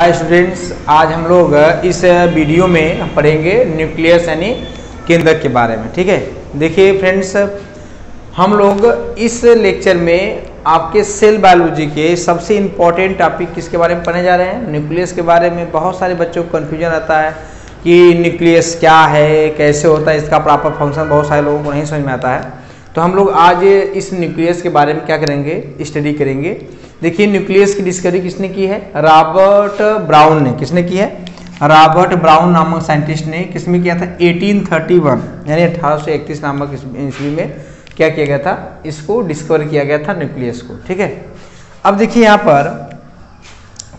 Hi students आज हम लोग इस वीडियो में पढ़ेंगे न्यूक्लियस यानी केंद्रक के बारे में, ठीक है? देखिए फ्रेंड्स हम लोग इस लेक्चर में आपके सेल बायोलॉजी के सबसे इंपॉर्टेंट टॉपिक किसके बारे में पढ़ने जा रहे हैं? न्यूक्लियस के बारे में बहुत सारे बच्चों को कन्फ्यूज़न रहता है कि न्यूक्लियस क्या है, कैसे होता है, इसका प्रॉपर फ़ंक्शन बहुत सारे लोगों को नहीं समझ में आता है। तो हम लोग आज इस न्यूक्लियस के बारे में क्या करेंगे? स्टडी करेंगे। देखिए न्यूक्लियस की डिस्कवरी किसने की है? रॉबर्ट ब्राउन ने। किसने की है? रॉबर्ट ब्राउन नामक साइंटिस्ट ने किसमें किया था? 1831 यानी 1831 नामक ईस्वी में क्या किया गया था? इसको डिस्कवर किया गया था न्यूक्लियस को, ठीक है? अब देखिए यहाँ पर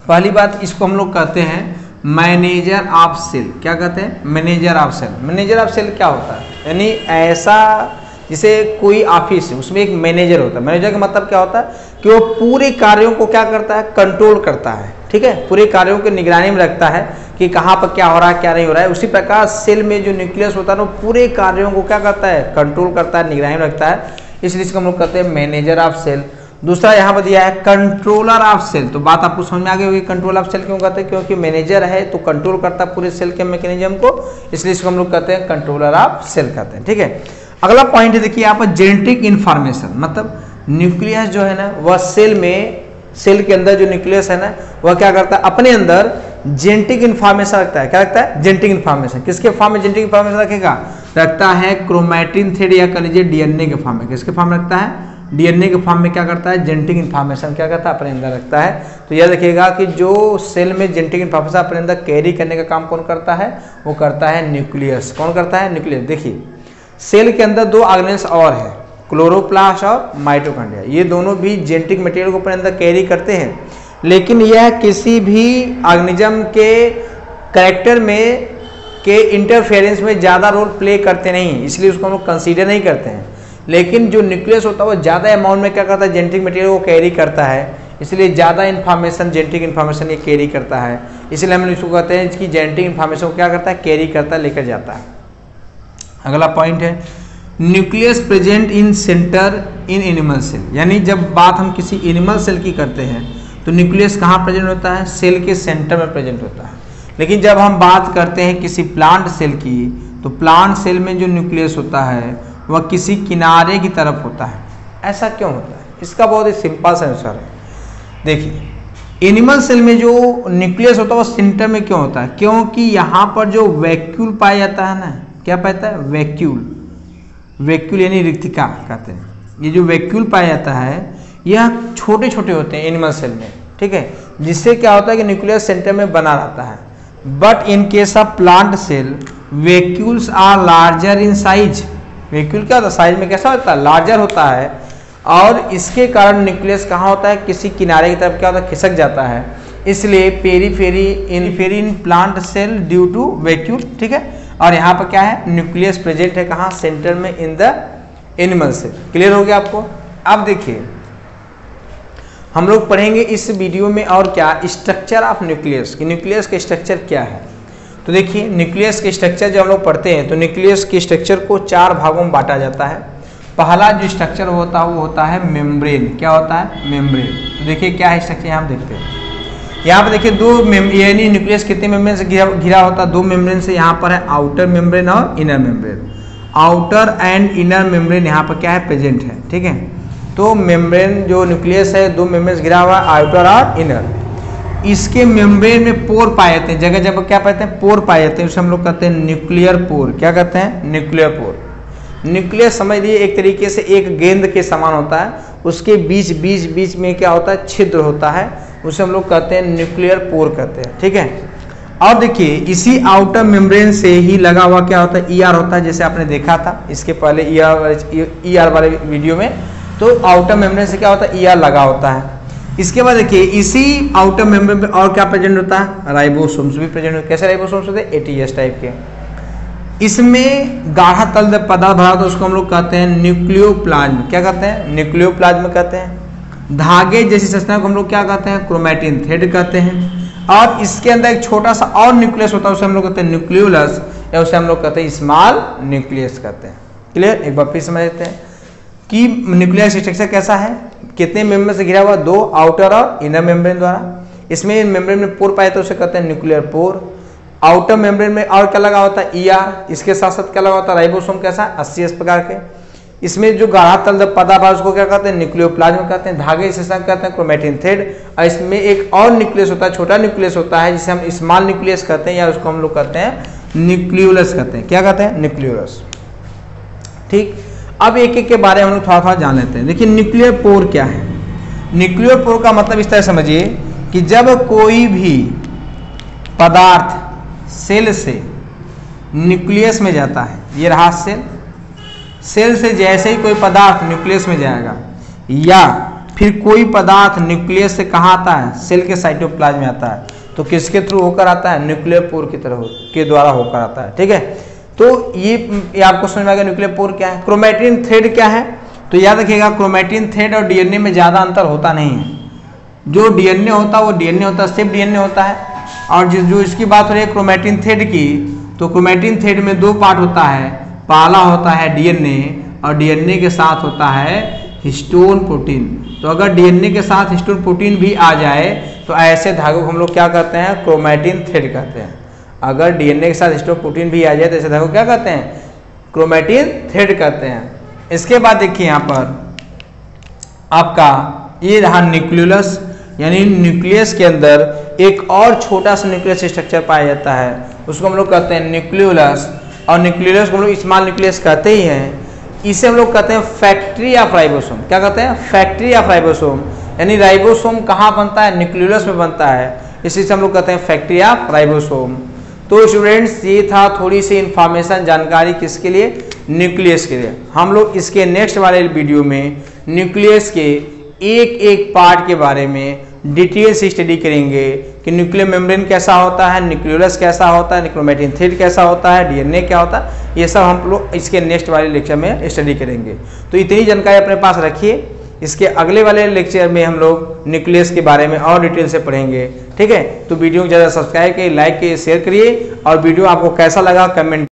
पहली बात इसको हम लोग कहते हैं मैनेजर ऑफ़ सेल। क्या कहते हैं? Manager of cell. Manager of cell क्या होता है? यानी ऐसा जैसे कोई ऑफ़िस उसमें एक मैनेजर होता है। मैनेजर का मतलब क्या होता है? कि वो पूरे कार्यों को क्या करता है? कंट्रोल करता है। ठीक है? पूरे कार्यों की निगरानी में रखता है कि कहाँ पर क्या हो रहा है, क्या नहीं हो रहा है। उसी प्रकार सेल में जो न्यूक्लियस होता है ना पूरे कार्यों को क्या करता है? कंट्रोल करता है, निगरानी में रखता है। इसलिए इसको हम लोग कहते हैं मैनेजर ऑफ़ सेल दूसरा यहाँ पर दिया है कंट्रोलर ऑफ़ सेल तो बात आपको समझ में आ गई होगी कंट्रोल ऑफ़ सेल क्यों कहते हैं? क्योंकि मैनेजर है तो कंट्रोल करता है पूरे सेल के मैकेनिज्म को। इसलिए इसको हम लोग कहते हैं कंट्रोलर ऑफ़ सेल कहते हैं। ठीक है? अगला पॉइंट है, देखिए यहाँ पर जेनेटिक इन्फॉर्मेशन मतलब न्यूक्लियस जो है ना, वह सेल में सेल के अंदर जो न्यूक्लियस है ना, वह क्या करता है? अपने अंदर जेनेटिक इन्फॉर्मेशन रखता है। क्या रखता है? जेनेटिक इन्फॉर्मेशन किसके फॉर्म में जेनेटिक इन्फॉर्मेशन रखेगा? रखता है क्रोमैटिन थ्रेड, या कर लीजिए डीएनए के फॉर्म में। किसके फॉर्म रखता है? डीएनए के फॉर्म में क्या करता है? जेनेटिक इन्फॉर्मेशन क्या करता है? अपने अंदर रखता है। तो यह देखिएगा कि जो सेल में जेनेटिक इन्फॉर्मेशन अपने अंदर कैरी करने का काम कौन करता है? वो करता है न्यूक्लियस कौन करता है? न्यूक्लियस देखिए सेल के अंदर दो ऑर्गेनेल्स और है, क्लोरोप्लास्ट और माइटोकॉन्ड्रिया। ये दोनों भी जेनेटिक मटेरियल को अपने अंदर कैरी करते हैं। लेकिन यह किसी भी ऑर्गेनिज्म के करेक्टर में, के इंटरफेरेंस में ज़्यादा रोल प्ले करते नहीं इसलिए उसको हम लोग कंसीडर नहीं करते हैं। लेकिन जो न्यूक्लियस होता है, वो ज़्यादा अमाउंट में क्या करता है? जेनेटिक मटेरियल को कैरी करता है। इसलिए ज़्यादा इन्फॉर्मेशन जेनेटिक इन्फॉर्मेशन ये कैरी करता है। इसलिए हम इसको कहते हैं कि जेनेटिक इन्फॉर्मेशन को क्या करता है? कैरी करता है, लेकर जाता है। अगला पॉइंट है nucleus present in centre in animal cell यानी जब बात हम किसी एनिमल सेल की करते हैं तो न्यूक्लियस कहाँ प्रेजेंट होता है? सेल के सेंटर में प्रेजेंट होता है। लेकिन जब हम बात करते हैं किसी प्लांट सेल की तो प्लांट सेल में जो न्यूक्लियस होता है, वह किसी किनारे की तरफ़ होता है। ऐसा क्यों होता है? इसका बहुत ही सिंपल सा आंसर है। देखिए एनिमल सेल में जो न्यूक्लियस होता है, वो सेंटर में क्यों होता है? क्योंकि यहाँ पर जो वैक्यूल पाया जाता है ना क्या पाता है? वैक्यूल। वैक्यूल यानी रिक्तिका कहते हैं। ये जो वैक्यूल पाया जाता है, यह छोटे छोटे होते हैं एनिमल सेल में, ठीक है? जिससे क्या होता है कि न्यूक्लियस सेंटर में बना रहता है। But in case of plant cell vacuoles are larger in size vacuole क्या होता है? साइज़ में कैसा होता है? लार्जर होता है। और इसके कारण न्यूक्लियस कहाँ होता है? किसी किनारे की तरफ़ क्या होता है? खिसक जाता है। इसलिए periphery इनफेरी in plant cell due to vacuole ठीक है? और यहाँ पर क्या है? न्यूक्लियस प्रेजेंट है कहाँ? सेंटर में in the animal cell clear हो गया आपको? अब देखिए, हम लोग पढ़ेंगे इस वीडियो में और क्या? स्ट्रक्चर ऑफ़ न्यूक्लियस कि न्यूक्लियस का स्ट्रक्चर क्या है? तो देखिए न्यूक्लियस के स्ट्रक्चर जब हम लोग पढ़ते हैं तो न्यूक्लियस के स्ट्रक्चर को चार भागों में बांटा जाता है। पहला जो स्ट्रक्चर होता है, वो होता है मेम्ब्रेन क्या होता है? मेम्ब्रेन तो देखिए, क्या है स्ट्रक्चर यहाँ देखते हैं। यहाँ पर देखिए दो यानी न्यूक्लियस कितने मेम्ब्रेन से घिरा घिरा होता है? दो मेम्ब्रेन से यहाँ पर है आउटर मेम्ब्रेन और inner membrane outer and inner membrane यहाँ पर क्या है? प्रेजेंट है, ठीक है? तो मेम्ब्रेन जो न्यूक्लियस है, दो मेम्ब्रेन से घिरा हुआ है आउटर और इनर इसके मेम्ब्रेन में पोर पाए जाते हैं। जगह जगह क्या पाते हैं? पोर पाए जाते हैं। उसे हम लोग कहते हैं न्यूक्लियर पोर क्या कहते हैं? न्यूक्लियर पोर न्यूक्लियस समझ लीजिए, एक तरीके से एक गेंद के समान होता है। उसके बीच बीच बीच में क्या होता है? छिद्र होता है। उसे हम लोग कहते हैं न्यूक्लियर पोर कहते हैं, ठीक है? और देखिए, इसी आउटर मेम्ब्रेन से ही लगा हुआ क्या होता है? ईआर होता है, जैसे आपने देखा था। इसके पहले ईआर ईआर वाले वीडियो में। तो आउटर मेम्ब्रेन से क्या होता है? ईआर लगा होता है। इसके बाद देखिए, इसी आउटर मेम्ब्रेन में और क्या प्रेजेंट होता है? राइबोसोम्स भी प्रेजेंट होते कैसे राइबोसोम्स होते हैं? एटीएस टाइप के। इसमें गाढ़ा तल पदार्थ भरा तो उसको हम लोग कहते हैं न्यूक्लियोप्लाज्म क्या कहते हैं? न्यूक्लियोप्लाज्म कहते हैं। धागे जैसी संरचना को हम लोग क्या कहते हैं? क्रोमैटिन थ्रेड कहते हैं। और इसके अंदर एक छोटा सा और न्यूक्लियस होता है, उसे हम लोग कहते हैं न्यूक्लियोलस या उसे हम लोग कहते हैं स्मॉल न्यूक्लियस कहते हैं। क्लियर एक बार फिर समझ लेते हैं। कि न्यूक्लियर स्ट्रक्चर कैसा है? कितने मेम्ब्रेन से घिरा हुआ? दो आउटर और इनर मेम्ब्रेन द्वारा। इसमें मेम्ब्रेन में पोर पाए तो उसे कहते हैं न्यूक्लियर पोर आउटर मेम्ब्रेन में और क्या लगा होता है? ईआर इसके साथ साथ क्या लगा होता है? राइबोसोम कैसा? अस्सी प्रकार के। इसमें जो गाढ़ा तल है उसको क्या कहते हैं? न्यूक्लियोप्लाज्म कहते हैं, धागे से कहते हैं क्रोमेटिन थ्रेड और इसमें एक और न्यूक्लियस होता है, छोटा न्यूक्लियस होता है, जिसे हम स्मॉल न्यूक्लियस कहते हैं या उसको हम लोग कहते हैं न्यूक्लियोलस कहते हैं। क्या कहते हैं? न्यूक्लियोलस ठीक? अब एक एक के बारे में हम लोग थोड़ा थोड़ा जान लेते हैं। देखिए न्यूक्लियर पोर क्या है? न्यूक्लियर पोर का मतलब इस तरह समझिए कि जब कोई भी पदार्थ सेल से न्यूक्लियस में जाता है, ये रहा सेल सेल से जैसे ही कोई पदार्थ न्यूक्लियस में जाएगा या फिर कोई पदार्थ न्यूक्लियस से कहाँ आता है? सेल के साइटोप्लाज्म में आता है। तो किसके थ्रू होकर आता है? न्यूक्लियर पोर की तरह के द्वारा होकर आता है। ठीक है? तो ये, ये आपको समझ में आएगा न्यूक्लियर पोर क्या है? क्रोमेटिन थ्रेड क्या है? तो याद रखिएगा क्रोमेटिन थ्रेड और डीएनए में ज़्यादा अंतर होता नहीं है। जो डीएनए होता है वो डीएनए होता है सिर्फ़ डीएनए होता है। और जो जो इसकी बात हो रही है क्रोमेटिन थ्रेड की तो क्रोमेटिन थ्रेड में दो पार्ट होता है। पहला होता है डीएनए और डीएनए के साथ होता है हिस्टोन प्रोटीन। तो अगर डीएनए के साथ हिस्टोन प्रोटीन भी आ जाए तो ऐसे धागों को हम लोग क्या कहते हैं? क्रोमेटिन थ्रेड कहते हैं। अगर डीएनए के साथ हिस्टोन प्रोटीन भी आ जाए तो ऐसे धागों क्या कहते हैं? क्रोमेटिन थ्रेड कहते हैं। इसके बाद देखिए यहाँ पर आपका ये रहा न्यूक्लियस। यानी न्यूक्लियस के अंदर एक और छोटा सा न्यूक्लियस स्ट्रक्चर पाया जाता है। उसको हम लोग कहते हैं न्यूक्लियोलस और न्यूक्लियस को हम लोग स्मॉल न्यूक्लियस कहते ही हैं। इसे हम लोग कहते हैं फैक्ट्री ऑफ़ राइबोसोम क्या कहते हैं? फैक्ट्री ऑफ़ राइबोसोम यानी राइबोसोम कहाँ बनता है? न्यूक्लियस में बनता है। इसी से हम लोग कहते हैं फैक्ट्री ऑफ़ राइबोसोम तो स्टूडेंट्स ये था थोड़ी सी इंफॉर्मेशन जानकारी किसके लिए? न्यूक्लियस के लिए। हम लोग इसके नेक्स्ट वाले वीडियो में न्यूक्लियस के एक एक पार्ट के बारे में डिटेल से स्टडी करेंगे कि न्यूक्लियर मेम्ब्रेन कैसा होता है न्यूक्लियोलस कैसा होता है निक्रोमेटिन थ्रेड कैसा होता है डीएनए क्या होता है, ये सब हम लोग इसके नेक्स्ट वाले लेक्चर में स्टडी करेंगे। तो इतनी जानकारी अपने पास रखिए। इसके अगले वाले लेक्चर में हम लोग न्यूक्लियस के बारे में और डिटेल से पढ़ेंगे। ठीक है? तो वीडियो को ज़्यादा सब्सक्राइब करिए लाइक करिए शेयर करिए और वीडियो आपको कैसा लगा कमेंट